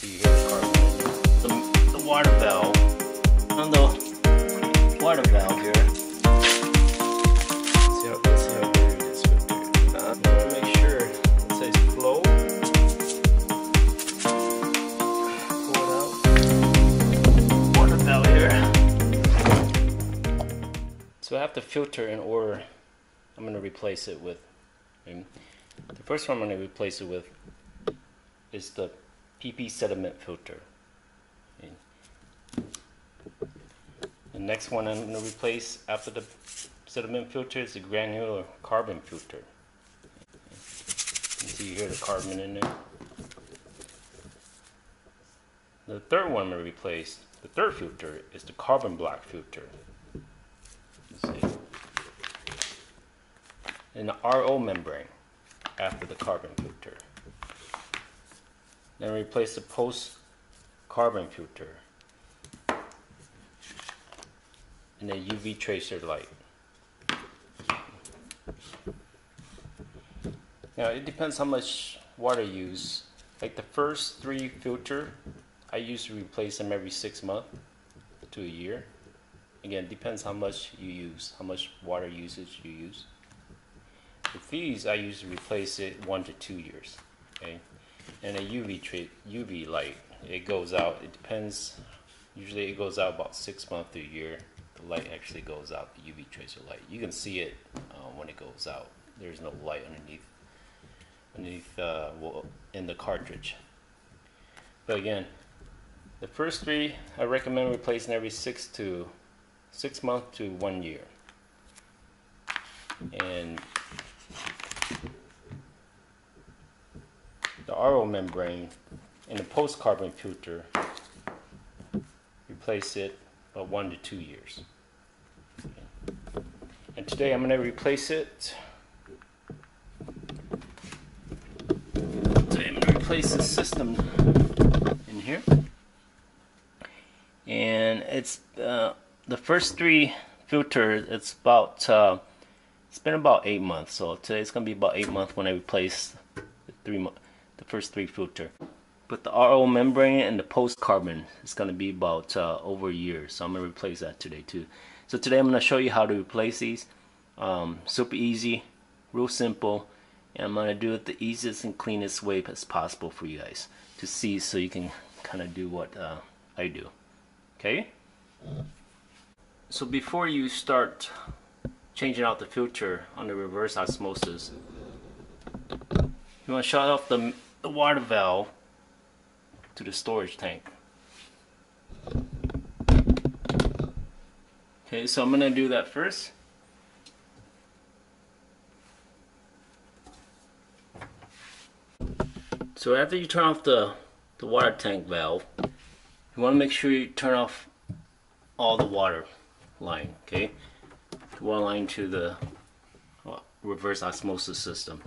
You hear the. The, the water valve on the water valve here. See how, let's see how dirty it is with there. Uh, to make sure it says flow. Pull it out. Water valve here. So I have the filter in order. I'm going to replace it with. um, the first one I'm going to replace it with is the PP sediment filter. The next one I'm going to replace after the sediment filter is the granular carbon filter. You see here the carbon in there. The third one I'm going to replace, the third filter, is the carbon block filter. And the RO membrane after the carbon filter. Then replace the post carbon filter and a UV tracer light. Now it depends how much water you use. Like the first three filter, I used to replace them every six months to a year. Again, depends how much you use, how much water usage you use. With these, I usually replace it one to two years. Okay, and a UV tra- UV light, it goes out. It depends. Usually, it goes out about six months to a year. The light actually goes out. The UV tracer light. You can see it uh, when it goes out. There's no light underneath underneath uh, in the cartridge. But again, the first three I recommend replacing every six to six months to one year. And the RO membrane in the post carbon filter replace it about one to two years. And today I'm going to replace it. Today I'm going to replace the system in here. And it's uh, the first three filters, it's about, uh, it's been about eight months. So today it's going to be about eight months when I replace the three months the first three filter. But the RO membrane and the post carbon is going to be about uh, over a year. So I'm going to replace that today too. So today I'm going to show you how to replace these. Um, super easy, real simple. And I'm going to do it the easiest and cleanest way as possible for you guys to see so you can kind of do what uh, I do. Okay? So before you start changing out the filter on the reverse osmosis, you want to shut off the, the water valve to the storage tank. Okay, so I'm going to do that first. So after you turn off the, the water tank valve, you want to make sure you turn off all the water line, okay? The water line to the uh, reverse osmosis system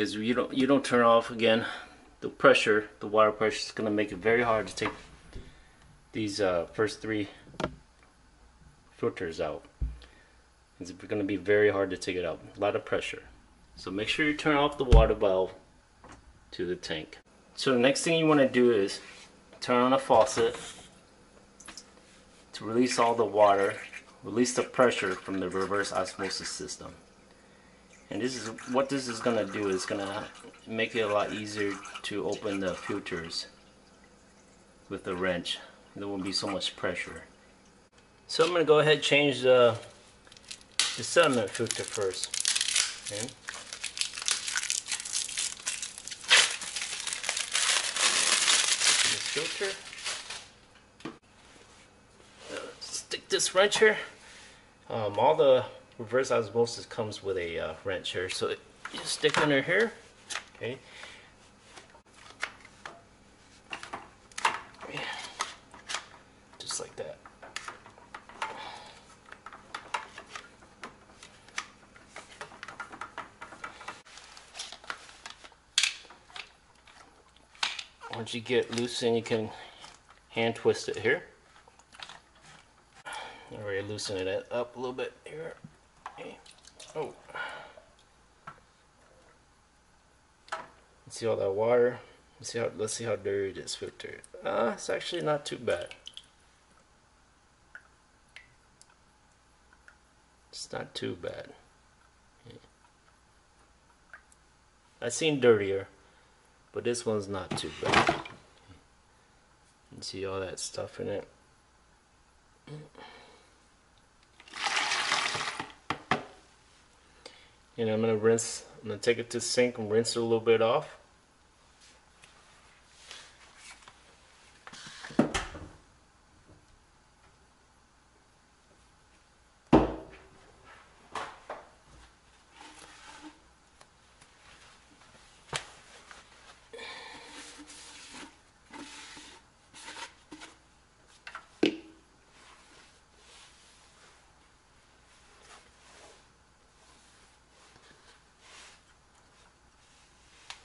because you don't you don't turn off again. The pressure the water pressure is going to make it very hard to take these uh, first three filters out. It's going to be very hard to take it out. A lot of pressure. So make sure you turn off the water valve to the tank. So the next thing you want to do is turn on a faucet to release all the water release the pressure from the reverse osmosis system and this is what this is gonna do is gonna make it a lot easier to open the filters with the wrench. There won't be so much pressure. So I'm gonna go ahead and change the the sediment filter first. Okay. Filter. Stick this wrench here. Um, all the reverse osmosis comes with a uh, wrench here. So you stick under here, okay. Just like that. Once you get loose, then you can hand twist it here. Already loosen it up a little bit here. Oh. See all that water Let's see how let's see how dirty this filter. Ah, uh, it's actually not too bad. It's not too bad. I've seen dirtier, but this one's not too bad. You see all that stuff in it. And I'm gonna rinse, I'm gonna take it to the sink and rinse it a little bit off.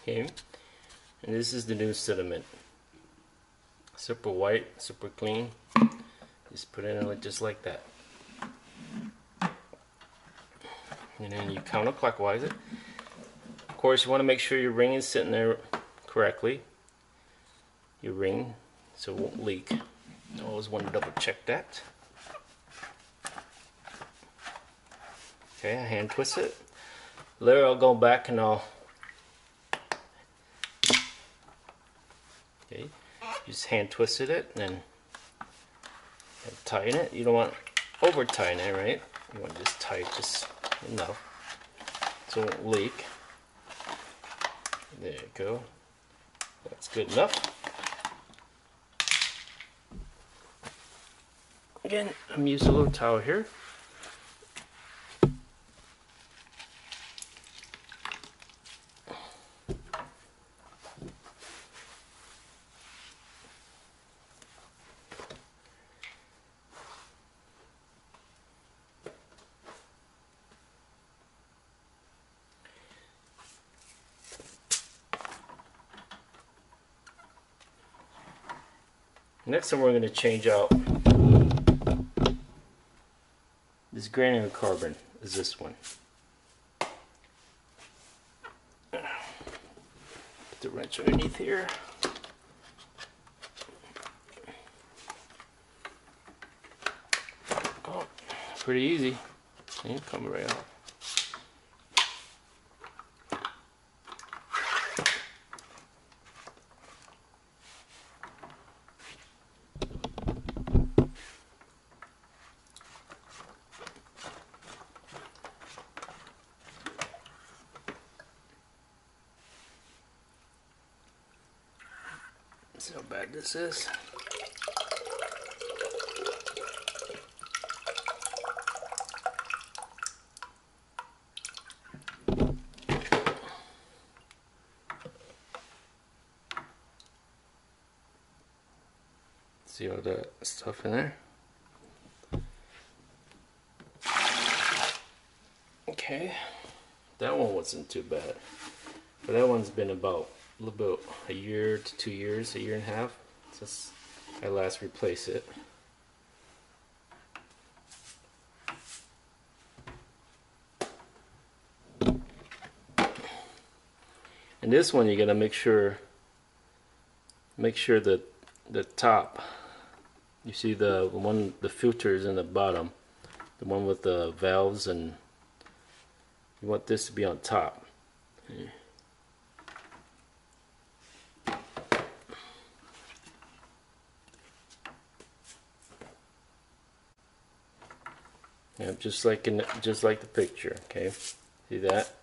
Okay, and this is the new sediment. Super white, super clean. Just put it in it just like that. And then you counterclockwise it. Of course, you want to make sure your ring is sitting there correctly. Your ring, so it won't leak. I always want to double check that. Okay, I hand twist it. Later I'll go back and I'll Okay, you just hand twisted it and tighten it. You don't want over tighten it, right? You want to just tight just enough so it won't leak. There you go. That's good enough. Again, I'm using a little towel here. Next one we're going to change out this granular carbon is this one. Put the wrench underneath here. Oh, pretty easy. And come right off. See how bad this is. See all the stuff in there? Okay, that one wasn't too bad. But that one's been about about a year to two years, a year and a half since I last replaced it. And this one you gotta make sure make sure that the top you see the one the filter is in the bottom the one with the valves and you want this to be on top. Just like in just like the picture. Okay, see that?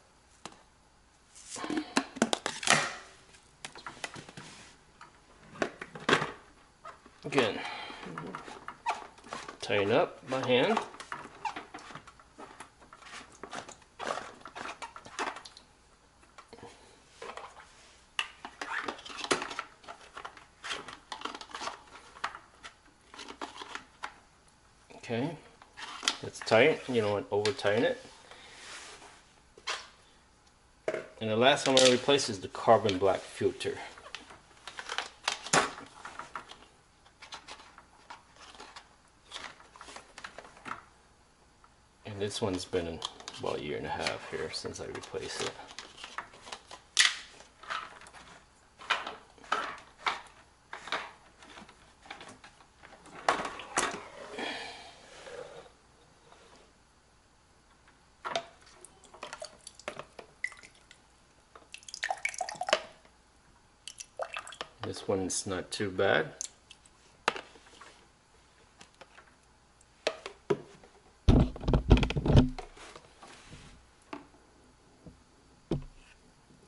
Again, tighten up my hand. Okay. It's tight, you want to over tighten it. And the last one I'm going to replace is the carbon block filter. And this one's been about a year and a half here since I replaced it. This one's not too bad.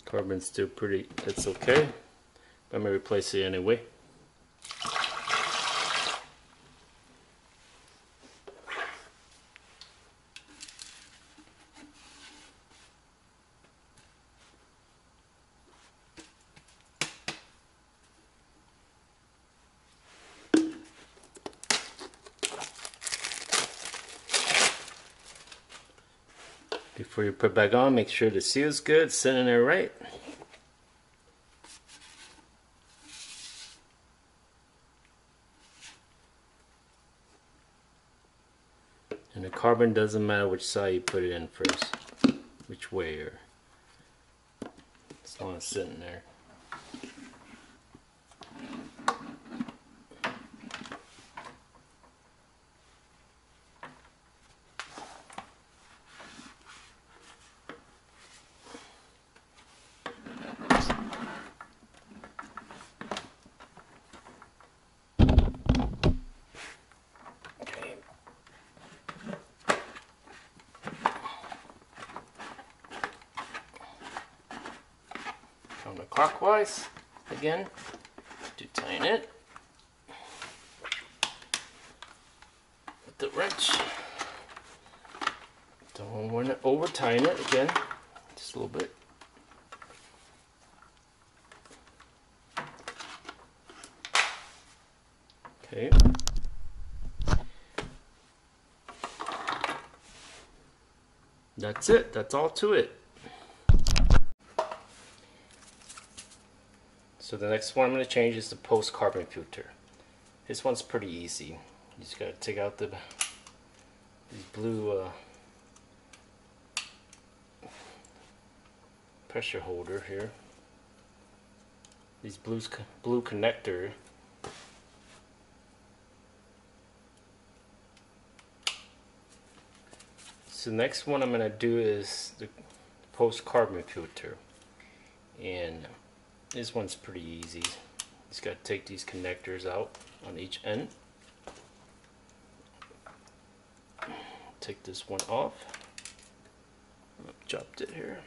Carbon's still pretty, it's okay. I'm replace it anyway. Before you put back on, make sure the seal's good, sitting there right. And the carbon doesn't matter which side you put it in first, which way or as long as it's sitting there. Okay. Counterclockwise again to tighten it with the wrench. Don't want to over tighten it again, just a little bit. Okay. That's it. That's all to it. So the next one I'm going to change is the post carbon filter. This one's pretty easy. You just got to take out the blue uh, pressure holder here. These blues blue connector. So the next one I'm going to do is the post carbon filter. And this one's pretty easy. Just got to take these connectors out on each end. Take this one off. Dropped it here.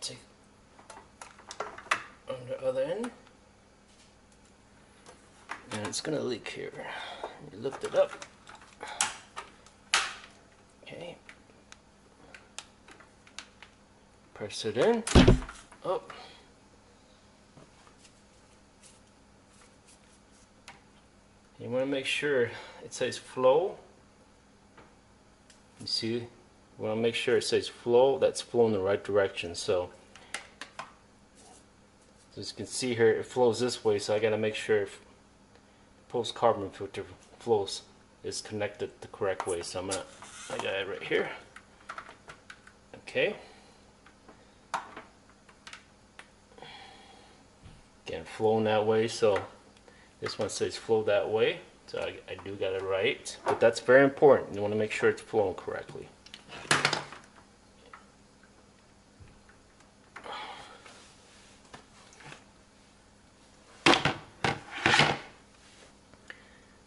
Take on the other end. And it's gonna leak here. You lift it up. Okay. Press it in. Oh. You want to make sure it says flow. You see, you want to make sure it says flow, that's flow in the right direction. So, as you can see here, it flows this way, so I got to make sure post carbon filter flows is connected the correct way. So I'm gonna, I got it right here. Okay. Flowing that way. So this one says flow that way. So I, I do got it right. But that's very important. You want to make sure it's flowing correctly.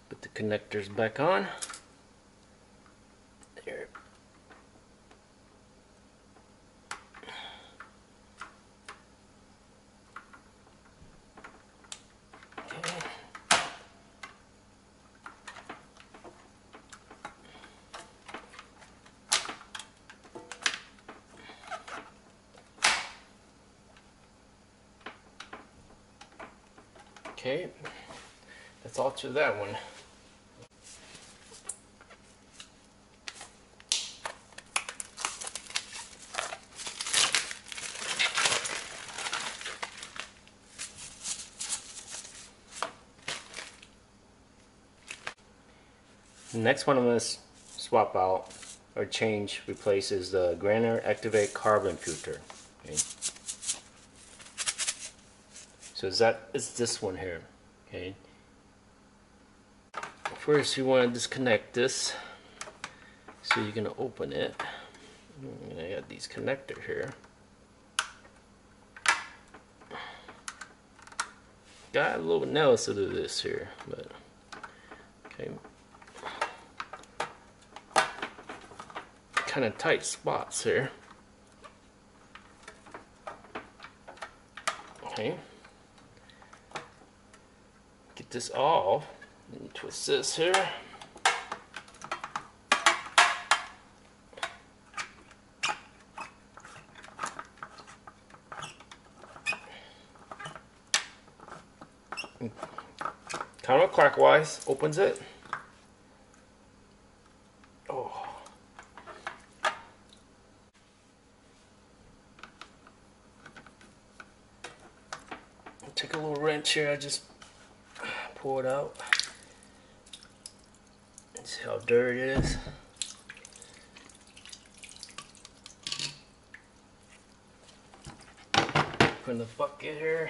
Put the connectors back on. There. Okay. Okay, to that one. Next one I'm going to swap out or change, replace is the Graner Activate Carbon Filter. Okay. So is that is this one here. Okay. First you want to disconnect this. So you're gonna open it I got these connector here. Got a little nails to do this here, but okay. Kind of tight spots here. Okay. Get this off. And twist this here. counterclockwise opens it. Oh. Take a little wrench here, I just pull it out. How dirty it is. Put in the bucket here.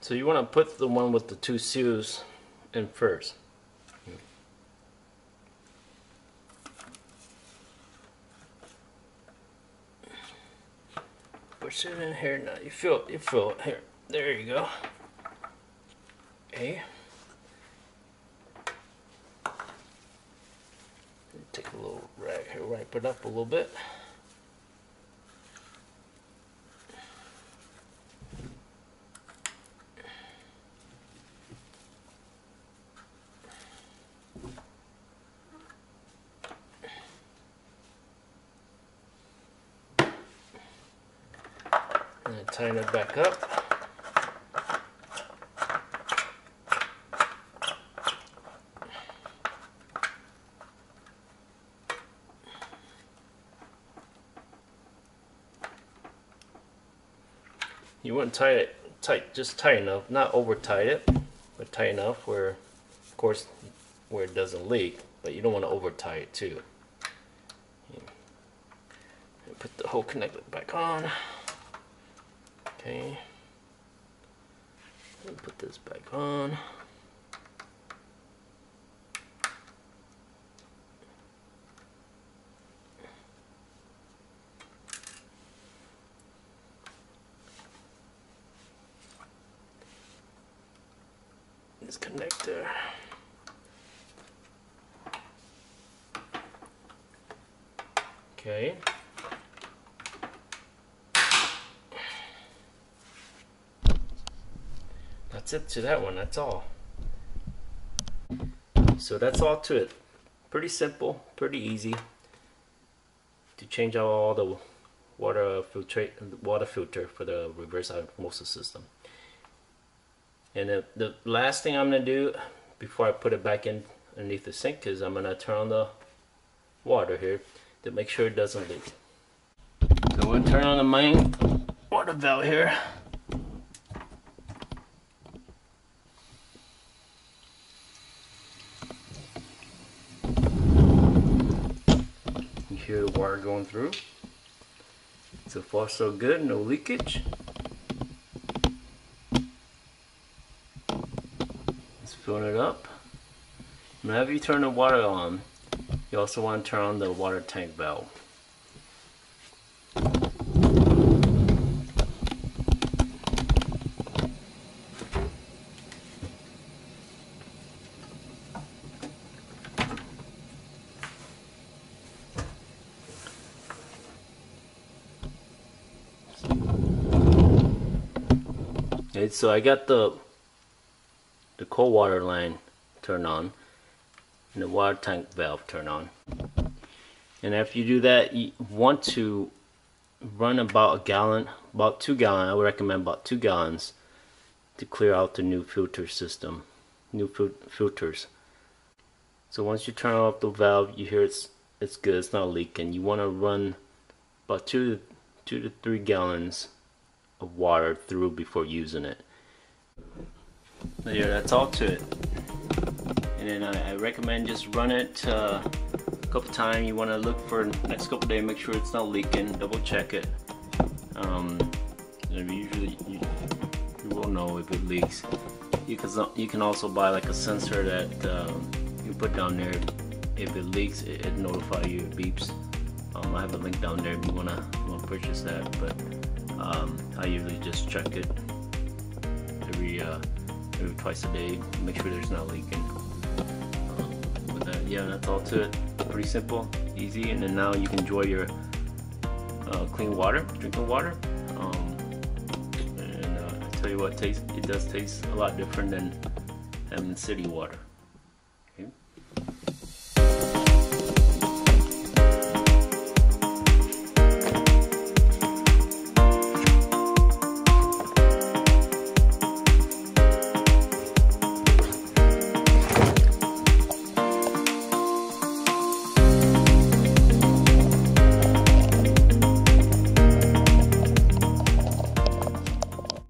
So you want to put the one with the two seals in first. Push it in here now. You feel it, you feel it here. There you go. Okay. Take a little rag here, wipe it up a little bit. And tighten it back up. You want to tie it tight, just tight enough, not over tight it, but tight enough where, of course, where it doesn't leak, but you don't want to over tie it too. Put the whole connector back on. Okay. Put this back on. This connector. Okay. It to that one that's all. So that's all to it. Pretty simple pretty easy to change out all the water filter water filter for the reverse osmosis system. And the, the last thing I'm gonna do before I put it back in underneath the sink is I'm gonna turn on the water here to make sure it doesn't leak. So we'll turn on the main water valve here hear the water going through. So far so good, no leakage. Let's fill it up. Whenever you turn the water on, you also want to turn on the water tank valve. Okay, so I got the the cold water line turned on and the water tank valve turned on. And after you do that, you want to run about a gallon, about two gallon. I would recommend about two gallons to clear out the new filter system, new fil filters. So once you turn off the valve, you hear it's it's good, it's not leaking. You want to run about two two to three gallons of water through before using it. But yeah, that's all to it. And then I, I recommend just run it uh, a couple times. You want to look for next couple days, make sure it's not leaking, double check it. Um, usually you, you will know if it leaks. You can you can also buy like a sensor that um, you put down there. If it leaks, it, it notify you. It beeps. Um, I have a link down there if you wanna purchase that. But um, I usually just check it every uh, every twice a day. Make sure there's not leaking. Um, but uh, yeah, that's all to it. Pretty simple, easy, and then now you can enjoy your uh, clean water, drinking water. Um, and uh, I tell you what, taste it does taste a lot different than having city water.